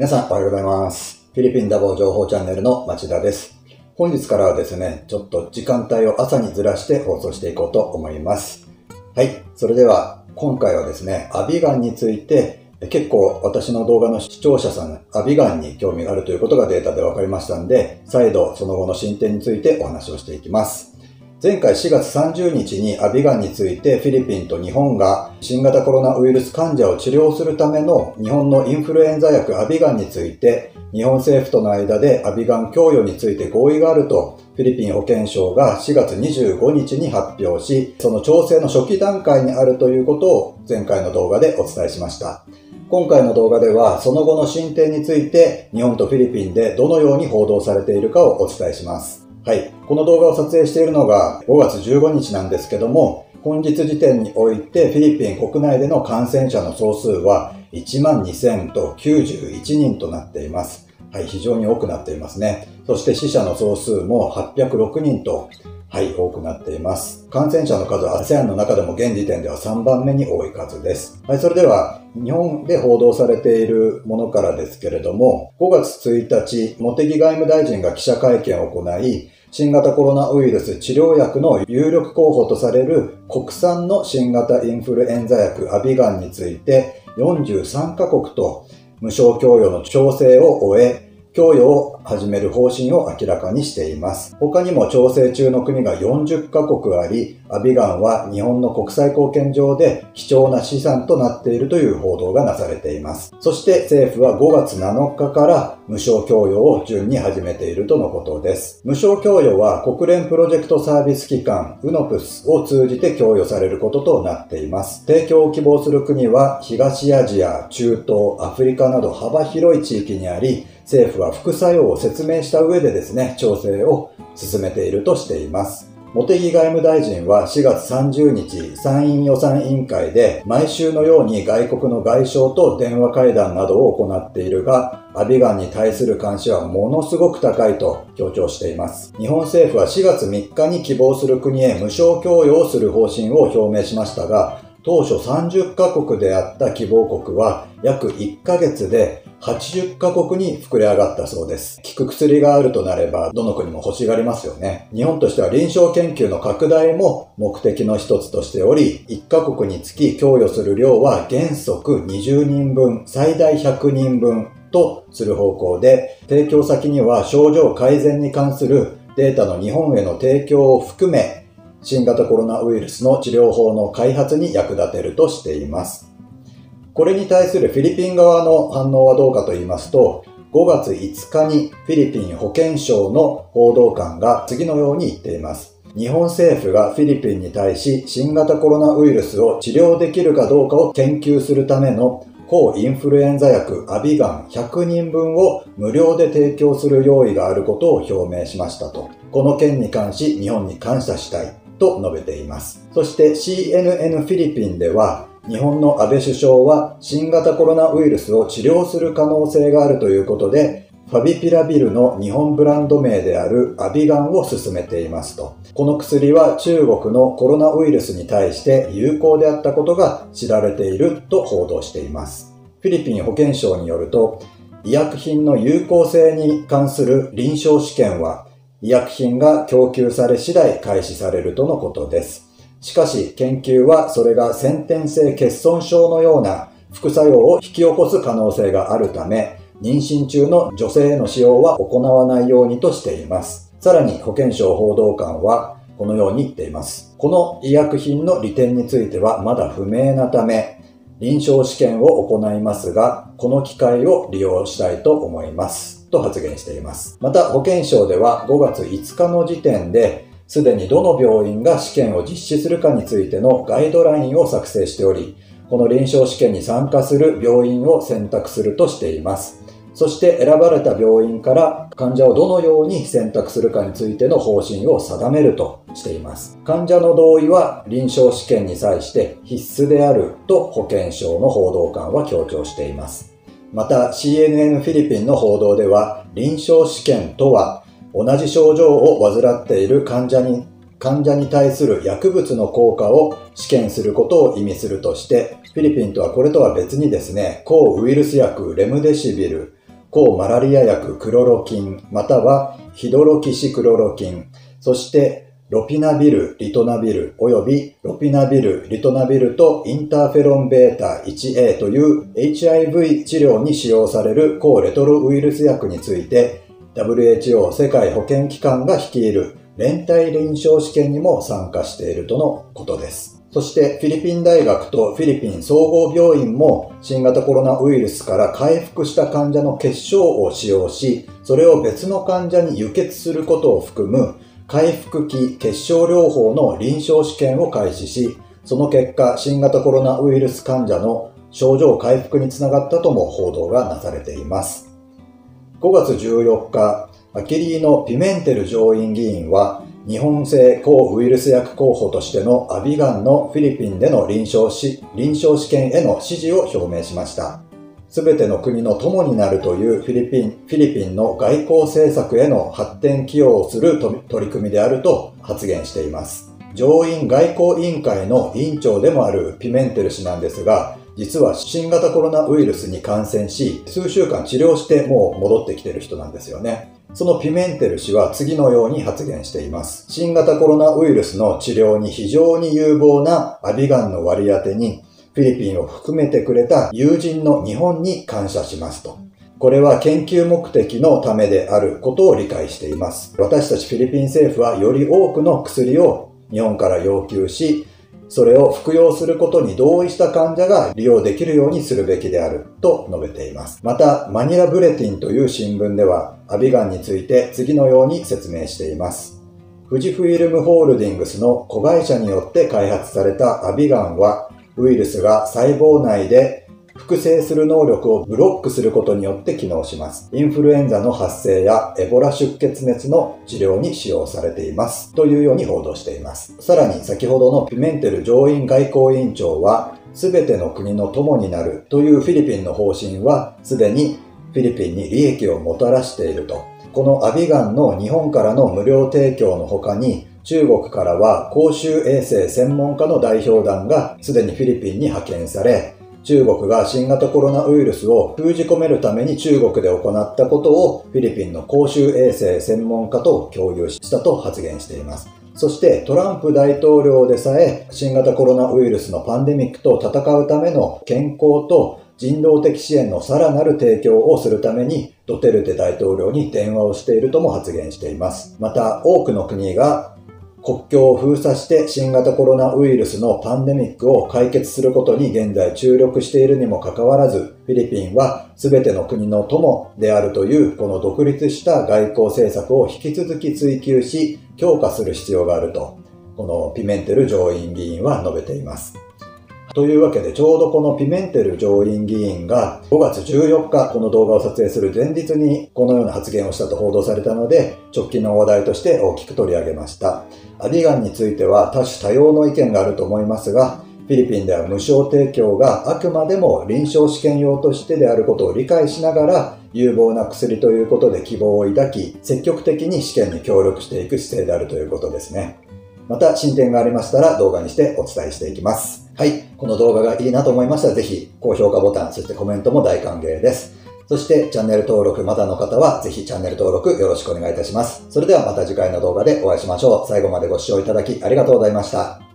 皆さんおはようございます。フィリピンダボ情報チャンネルの町田です。本日からはですね、ちょっと時間帯を朝にずらして放送していこうと思います。はい。それでは、今回はですね、アビガンについて、結構私の動画の視聴者さん、アビガンに興味があるということがデータで分かりましたんで、再度その後の進展についてお話をしていきます。前回4月30日にアビガンについてフィリピンと日本が新型コロナウイルス患者を治療するための日本のインフルエンザ薬アビガンについて日本政府との間でアビガン供与について合意があるとフィリピン保健省が4月25日に発表しその調整の初期段階にあるということを前回の動画でお伝えしました。今回の動画ではその後の進展について日本とフィリピンでどのように報道されているかをお伝えします。はい。この動画を撮影しているのが5月15日なんですけども、本日時点においてフィリピン国内での感染者の総数は1万2000と91人となっています。はい、非常に多くなっていますね。そして死者の総数も806人と、はい、多くなっています。感染者の数は ASEAN の中でも現時点では3番目に多い数です。はい、それでは日本で報道されているものからですけれども、5月1日、茂木外務大臣が記者会見を行い、新型コロナウイルス治療薬の有力候補とされる国産の新型インフルエンザ薬アビガンについて43カ国と無償供与の調整を終え、供与を始める方針を明らかにしています。他にも調整中の国が40カ国あり、アビガンは日本の国際貢献上で貴重な資産となっているという報道がなされています。そして政府は5月7日から無償供与を順に始めているとのことです。無償供与は国連プロジェクトサービス機関 UNOPS を通じて供与されることとなっています。提供を希望する国は東アジア、中東、アフリカなど幅広い地域にあり、政府は副作用を説明した上でですね、調整を進めているとしています。茂木外務大臣は4月30日参院予算委員会で毎週のように外国の外相と電話会談などを行っているが、アビガンに対する監視はものすごく高いと強調しています。日本政府は4月3日に希望する国へ無償供与をする方針を表明しましたが、当初30カ国であった希望国は約1ヶ月で80カ国に膨れ上がったそうです。効く薬があるとなれば、どの国も欲しがりますよね。日本としては臨床研究の拡大も目的の一つとしており、1カ国につき供与する量は原則20人分、最大100人分とする方向で、提供先には症状改善に関するデータの日本への提供を含め、新型コロナウイルスの治療法の開発に役立てるとしています。これに対するフィリピン側の反応はどうかと言いますと、5月5日にフィリピン保健省の報道官が次のように言っています。日本政府がフィリピンに対し新型コロナウイルスを治療できるかどうかを研究するための抗インフルエンザ薬アビガン100人分を無料で提供する用意があることを表明しましたと。この件に関し日本に感謝したいと述べています。そして CNN フィリピンでは日本の安倍首相は新型コロナウイルスを治療する可能性があるということでファビピラビルの日本ブランド名であるアビガンを進めていますと。この薬は中国のコロナウイルスに対して有効であったことが知られていると報道しています。フィリピン保健省によると、医薬品の有効性に関する臨床試験は医薬品が供給され次第開始されるとのことです。しかし研究はそれが先天性欠損症のような副作用を引き起こす可能性があるため、妊娠中の女性への使用は行わないようにとしています。さらに保健省報道官はこのように言っています。この医薬品の利点についてはまだ不明なため、臨床試験を行いますが、この機会を利用したいと思います。と発言しています。また保健省では5月5日の時点で、すでにどの病院が試験を実施するかについてのガイドラインを作成しており、この臨床試験に参加する病院を選択するとしています。そして選ばれた病院から患者をどのように選択するかについての方針を定めるとしています。患者の同意は臨床試験に際して必須であると保健省の報道官は強調しています。また CNN フィリピンの報道では臨床試験とは同じ症状を患っている患者に患者に対する薬物の効果を試験することを意味するとして、フィリピンとはこれとは別にですね、抗ウイルス薬レムデシビル、抗マラリア薬クロロキン、またはヒドロキシクロロキン、そしてロピナビル、リトナビル、およびロピナビル、リトナビルとインターフェロンベータ 1A という HIV 治療に使用される抗レトロウイルス薬について WHO 世界保健機関が率いる連帯臨床試験にも参加しているとのことです。そしてフィリピン大学とフィリピン総合病院も新型コロナウイルスから回復した患者の結晶を使用し、それを別の患者に輸血することを含む回復期結晶療法の臨床試験を開始し、その結果、新型コロナウイルス患者の症状回復につながったとも報道がなされています。5月14日、アキリーノ・ピメンテル上院議員は、日本製抗ウイルス薬候補としてのアビガンのフィリピンでの臨床し臨床試験への支持を表明しました。すべての国の友になるというフィリピン、フィリピンの外交政策への発展寄与をする取り組みであると発言しています。上院外交委員会の委員長でもあるピメンテル氏なんですが、実は新型コロナウイルスに感染し、数週間治療してもう戻ってきてる人なんですよね。そのピメンテル氏は次のように発言しています。新型コロナウイルスの治療に非常に有望なアビガンの割り当てにフィリピンを含めてくれた友人の日本に感謝しますと。これは研究目的のためであることを理解しています。私たちフィリピン政府はより多くの薬を日本から要求し、それを服用することに同意した患者が利用できるようにするべきであると述べています。また、マニラブレティンという新聞では、アビガンについて次のように説明しています。富士フィルムホールディングスの子会社によって開発されたアビガンは、ウイルスが細胞内で複製する能力をブロックすることによって機能します。インフルエンザの発生やエボラ出血熱の治療に使用されています。というように報道しています。さらに先ほどのピメンテル上院外交委員長は、すべての国の友になるというフィリピンの方針は、すでにフィリピンに利益をもたらしていると。このアビガンの日本からの無料提供の他に、中国からは公衆衛生専門家の代表団がすでにフィリピンに派遣され、中国が新型コロナウイルスを封じ込めるために中国で行ったことをフィリピンの公衆衛生専門家と共有したと発言しています。そしてトランプ大統領でさえ新型コロナウイルスのパンデミックと戦うための健康と人道的支援のさらなる提供をするためにドテルテ大統領に電話をしているとも発言しています。また多くの国が国境を封鎖して新型コロナウイルスのパンデミックを解決することに現在注力しているにもかかわらず、フィリピンは全ての国の友であるというこの独立した外交政策を引き続き追求し、強化する必要があると、このピメンテル上院議員は述べています。というわけで、ちょうどこのピメンテル上院議員が5月14日、この動画を撮影する前日にこのような発言をしたと報道されたので、直近の話題として大きく取り上げました。アビガンについては多種多様の意見があると思いますが、フィリピンでは無償提供があくまでも臨床試験用としてであることを理解しながら、有望な薬ということで希望を抱き、積極的に試験に協力していく姿勢であるということですね。また進展がありましたら動画にしてお伝えしていきます。はい。この動画がいいなと思いましたらぜひ高評価ボタン、そしてコメントも大歓迎です。そしてチャンネル登録まだの方はぜひチャンネル登録よろしくお願いいたします。それではまた次回の動画でお会いしましょう。最後までご視聴いただきありがとうございました。